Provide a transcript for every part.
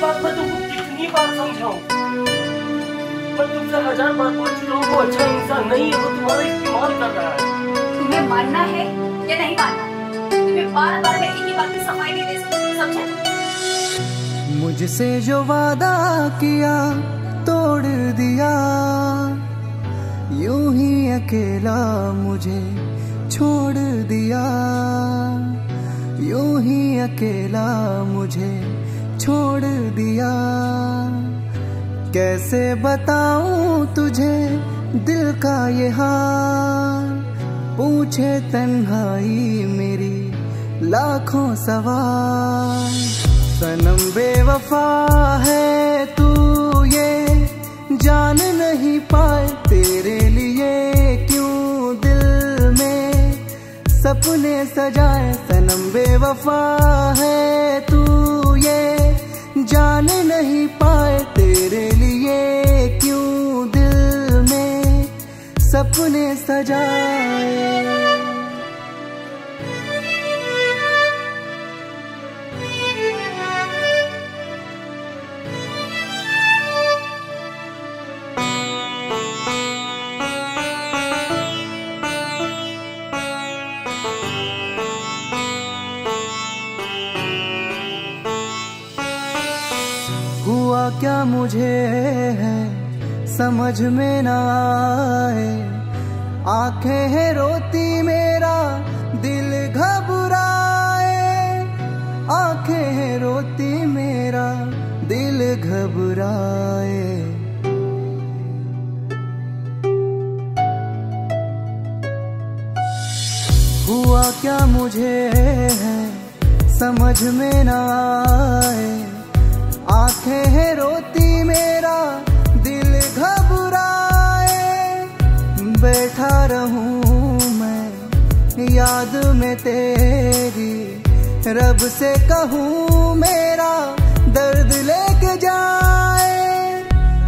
बात मैं तुमको कितनी बार समझाऊं। मैं तुमसे हज़ार बार बोल चुका हूँ वो अच्छा इंसान नहीं है वो तुम्हारा इस्तेमाल कर रहा है। तुम्हें मानना है या नहीं मानना? तुम्हें बार बार मैं एक बात की सफ़ाई नहीं दे सकती समझे? मुझसे जो वादा किया तोड़ दिया। यूँ ही अकेला मुझे छोड़ दिया। यूँ ही अकेला मुझे छोड़ दिया। कैसे बताऊँ तुझे दिल का ये हाल? पूछे तन्हाई मेरी लाखों सवाल। सनम बेवफा है तू ये, जान नहीं पाए तेरे लिए क्यों दिल में सपने सजाए। सनम बेवफा है सपने सजाए। क्या मुझे है? समझ में ना आए। आँखें है रोती मेरा, दिल घबराए। आँखें है रोती मेरा, दिल घबराए। हुआ क्या मुझे है, समझ में ना आए। आँखें रहूँ मैं, याद में तेरी, रब से कहूँ मेरा दर्द लेके जाए।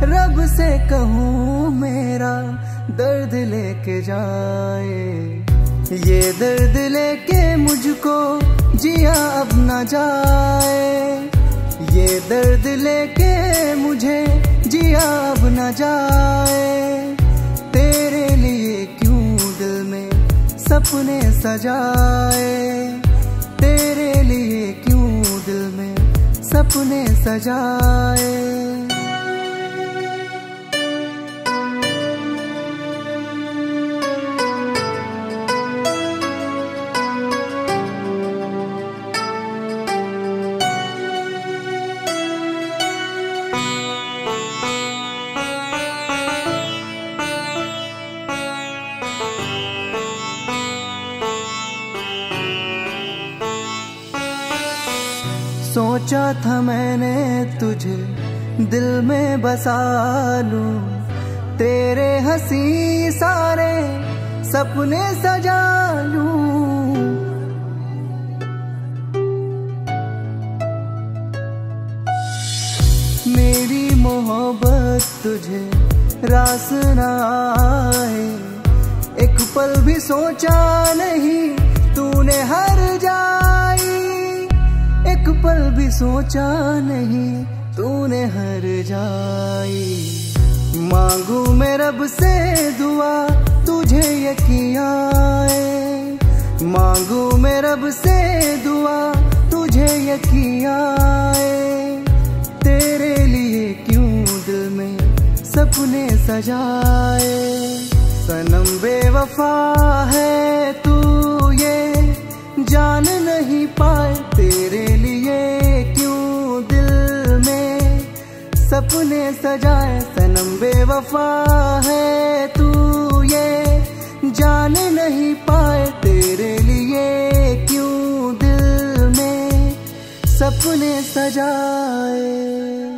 रब से कहूँ मेरा दर्द लेके जाए। ये दर्द लेके मुझको जिया अब न जाए। ये दर्द लेके मुझे जिया अब न जाए। सपने सजाए। तेरे लिए क्यों दिल में सपने सजाए? सोचा था मैंने तुझे, दिल में बसा लूँ। तेरे हँसी सारे सपने सजा लूँ। मेरी मोहब्बत तुझे रास न आए एक पल भी सोचा नहीं, तूने हर पल भी सोचा नहीं, तूने हर जाई। मांगू मैं रब से दुआ, तुझे यकीन आए मांगू मैं रब से दुआ, तुझे यकीन आए तेरे लिए क्यों दिल में सपने सजाए? सनम बेवफा है सपने सजाए सनम बेवफा है तू ये। जान नहीं पाए तेरे लिए क्यों दिल में सपने सजाए।